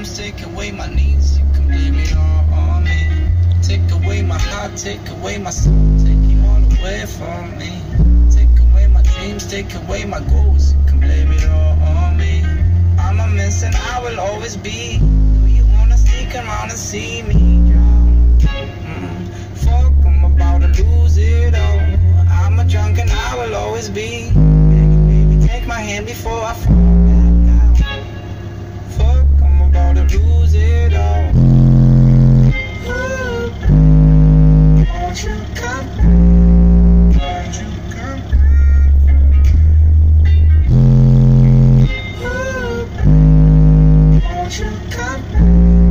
times, take away my needs, you can blame it all on me. Take away my heart, take away my soul, take it all away from me. Take away my dreams, take away my goals, you can blame it all on me. I'm a mess and I will always be. Do you wanna stick around and see me? Mm, fuck, I'm about to lose it all. I'm a drunk and I will always be. Baby, take my hand before I fall Mom.